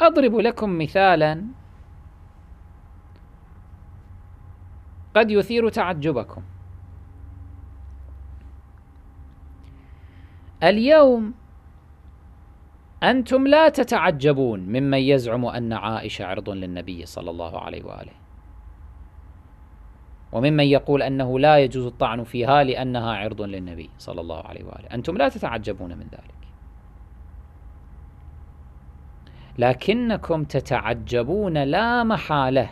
أضرب لكم مثالا. قد يثير تعجبكم. اليوم أنتم لا تتعجبون ممن يزعم أن عائشة عرض للنبي صلى الله عليه وآله. وممن يقول أنه لا يجوز الطعن فيها لأنها عرض للنبي صلى الله عليه وآله. أنتم لا تتعجبون من ذلك. لكنكم تتعجبون لا محالة.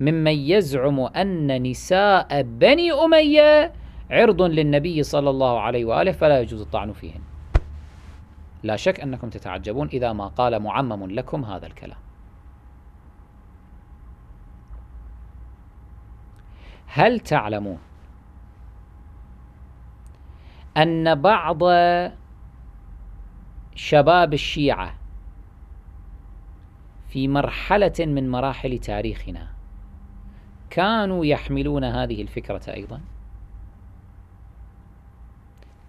ممن يزعم أن نساء بني أمية عرض للنبي صلى الله عليه وآله فلا يجوز الطعن فيهن. لا شك أنكم تتعجبون إذا ما قال معمم لكم هذا الكلام. هل تعلمون أن بعض شباب الشيعة في مرحلة من مراحل تاريخنا. كانوا يحملون هذه الفكرة أيضا؟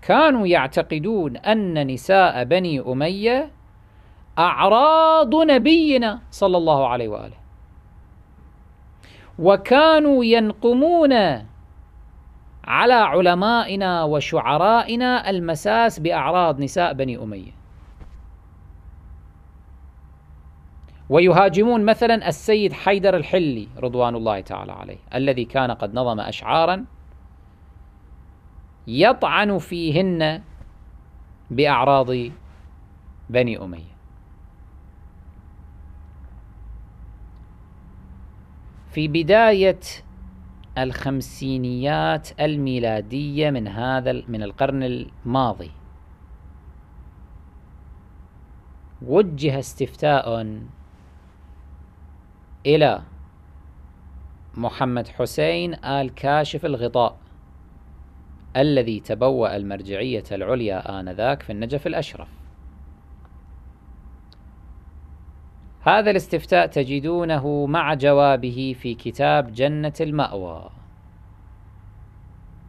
كانوا يعتقدون أن نساء بني أمية أعراض نبينا صلى الله عليه وآله. وكانوا ينقمون على علمائنا وشعرائنا المساس بأعراض نساء بني أمية. ويهاجمون مثلا السيد حيدر الحلي رضوان الله تعالى عليه الذي كان قد نظم أشعارا يطعن فيهن بأعراض بني أمية. في بداية الخمسينيات الميلادية من هذا من القرن الماضي وجه استفتاء إلى محمد حسين آل كاشف الغطاء الذي تبوأ المرجعية العليا آنذاك في النجف الأشرف. هذا الاستفتاء تجدونه مع جوابه في كتاب جنة المأوى.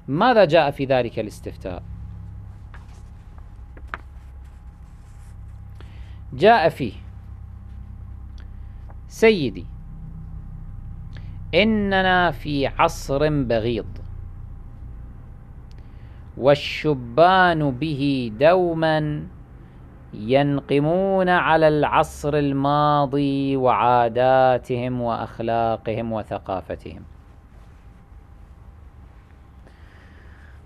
ماذا جاء في ذلك الاستفتاء؟ جاء فيه سيدي إننا في عصر بغيض. والشبان به دوما ينقمون على العصر الماضي وعاداتهم وأخلاقهم وثقافتهم.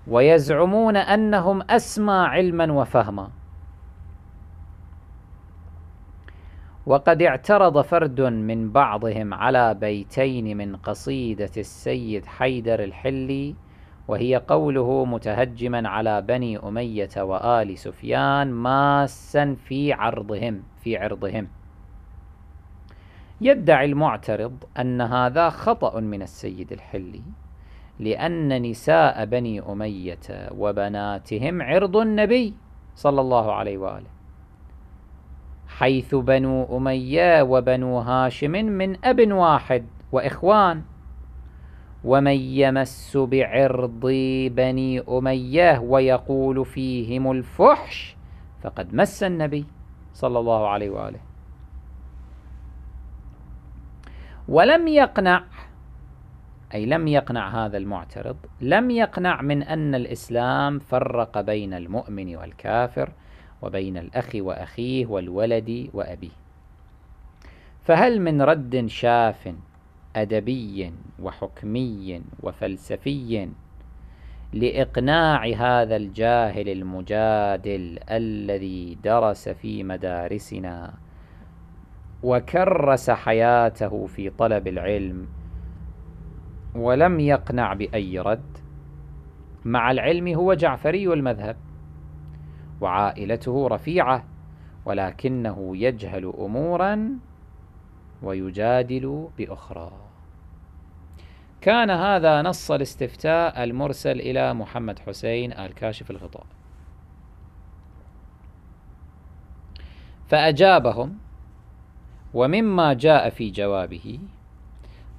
ويزعمون أنهم أسمى علما وفهما. وقد اعترض فرد من بعضهم على بيتين من قصيدة السيد حيدر الحلي وهي قوله متهجما على بني أمية وآل سفيان ماسا في عرضهم في عرضهم. يدعي المعترض أن هذا خطأ من السيد الحلي لأن نساء بني أمية وبناتهم عرض النبي صلى الله عليه وآله. حيث بنو أمية وبنو هاشم من أب واحد وإخوان. ومن يمس بعرض بني أمية ويقول فيهم الفحش فقد مس النبي صلى الله عليه وآله. ولم يقنع أي لم يقنع هذا المعترض لم يقنع من أن الإسلام فرق بين المؤمن والكافر وبين الأخ وأخيه والولد وأبيه. فهل من رد شاف أدبي وحكمي وفلسفي لإقناع هذا الجاهل المجادل الذي درس في مدارسنا وكرس حياته في طلب العلم ولم يقنع بأي رد؟ مع العلم هو جعفري المذهب. وعائلته رفيعة ولكنه يجهل أمورا ويجادل بأخرى. كان هذا نص الاستفتاء المرسل إلى محمد حسين الكاشف الغطاء. فأجابهم ومما جاء في جوابه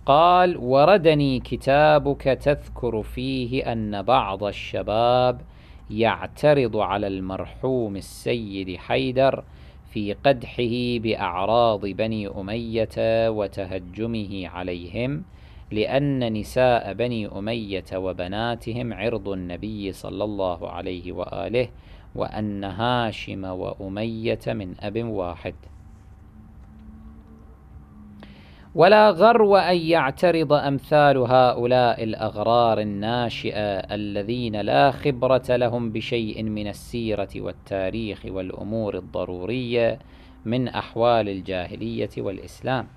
قال وردني كتابك تذكر فيه أن بعض الشباب يعترض على المرحوم السيد حيدر في قدحه بأعراض بني أمية وتهجمه عليهم لأن نساء بني أمية وبناتهم عرض النبي صلى الله عليه وآله وأن هاشم وأمية من أب واحد. ولا غرو أن يعترض أمثال هؤلاء الأغرار الناشئة الذين لا خبرة لهم بشيء من السيرة والتاريخ والأمور الضرورية من أحوال الجاهلية والإسلام.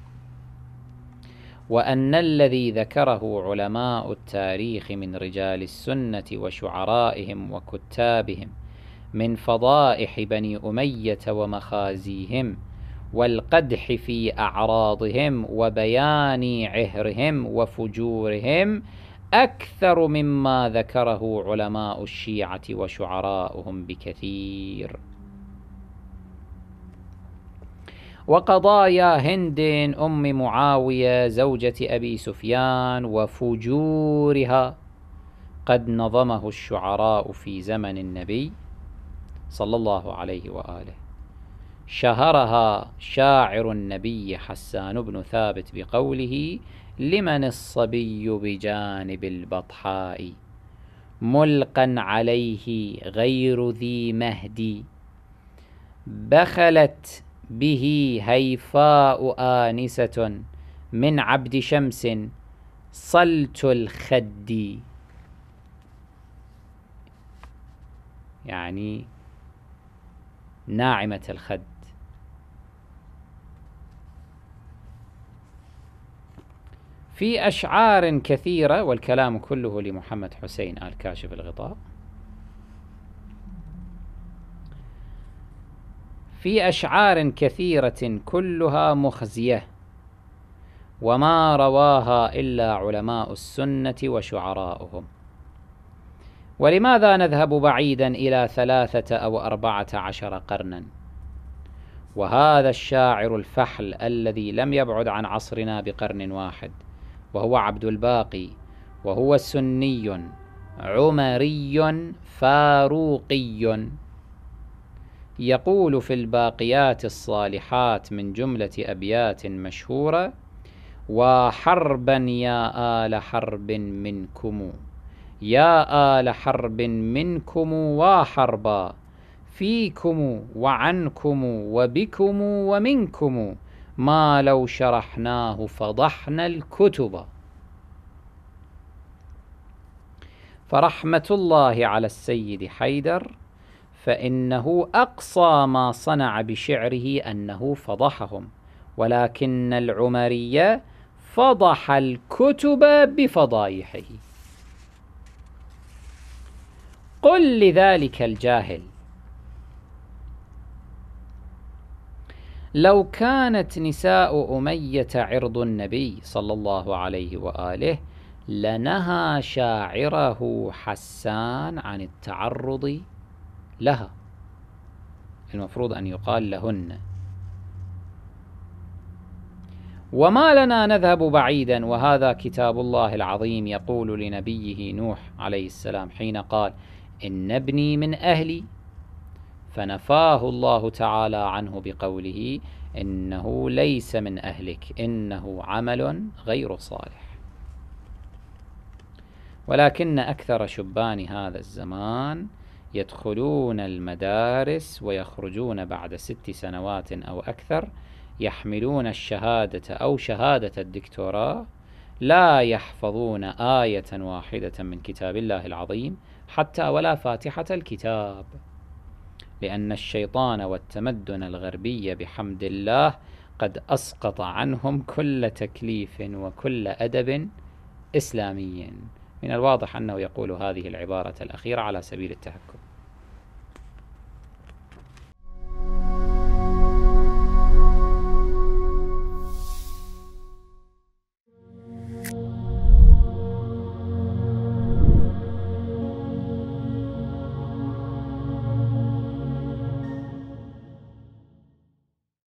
وأن الذي ذكره علماء التاريخ من رجال السنة وشعرائهم وكتابهم من فضائح بني أمية ومخازيهم والقدح في أعراضهم وبيان عهرهم وفجورهم أكثر مما ذكره علماء الشيعة وشعراؤهم بكثير. وقضايا هند أم معاوية زوجة أبي سفيان وفجورها قد نظمه الشعراء في زمن النبي صلى الله عليه وآله. شهرها شاعر النبي حسان بن ثابت بقوله لمن الصبي بجانب البطحاء؟ ملقا عليه غير ذي مهدي بخلت به هيفاء آنسة من عبد شمس صلت الخد. يعني ناعمة الخد. في أشعار كثيرة والكلام كله لمحمد حسين آل كاشف الغطاء. في أشعار كثيرة كلها مخزية وما رواها إلا علماء السنة وشعراؤهم. ولماذا نذهب بعيدا إلى ثلاثة أو أربعة عشر قرنا؟ وهذا الشاعر الفحل الذي لم يبعد عن عصرنا بقرن واحد. وهو عبد الباقي وهو سني عمري فاروقي. يقول في الباقيات الصالحات من جملة أبيات مشهورة وحربا يا آل حرب منكم يا آل حرب منكم وحربا فيكم وعنكم وبكم ومنكم ما لو شرحناه فضحنا الكتب. فرحمة الله على السيد حيدر فإنه أقصى ما صنع بشعره أنه فضحهم ولكن العمرية فضح الكتب بفضايحه. قل لذلك الجاهل لو كانت نساء أمية عرض النبي صلى الله عليه وآله لنهى شاعره حسان عن التعرض لها. المفروض أن يقال لهن. وما لنا نذهب بعيدا وهذا كتاب الله العظيم يقول لنبيه نوح عليه السلام حين قال إن ابني من أهلي فنفاه الله تعالى عنه بقوله إنه ليس من أهلك إنه عمل غير صالح. ولكن أكثر شبان هذا الزمان يدخلون المدارس ويخرجون بعد ست سنوات أو أكثر يحملون الشهادة أو شهادة الدكتوراه لا يحفظون آية واحدة من كتاب الله العظيم حتى ولا فاتحة الكتاب. لأن الشيطان والتمدن الغربي بحمد الله قد أسقط عنهم كل تكليف وكل أدب إسلامي من الواضح أنه يقول هذه العبارة الأخيرة على سبيل التهكم.